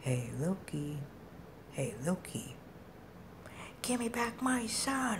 Hey Loki, hey Loki, give me back my son.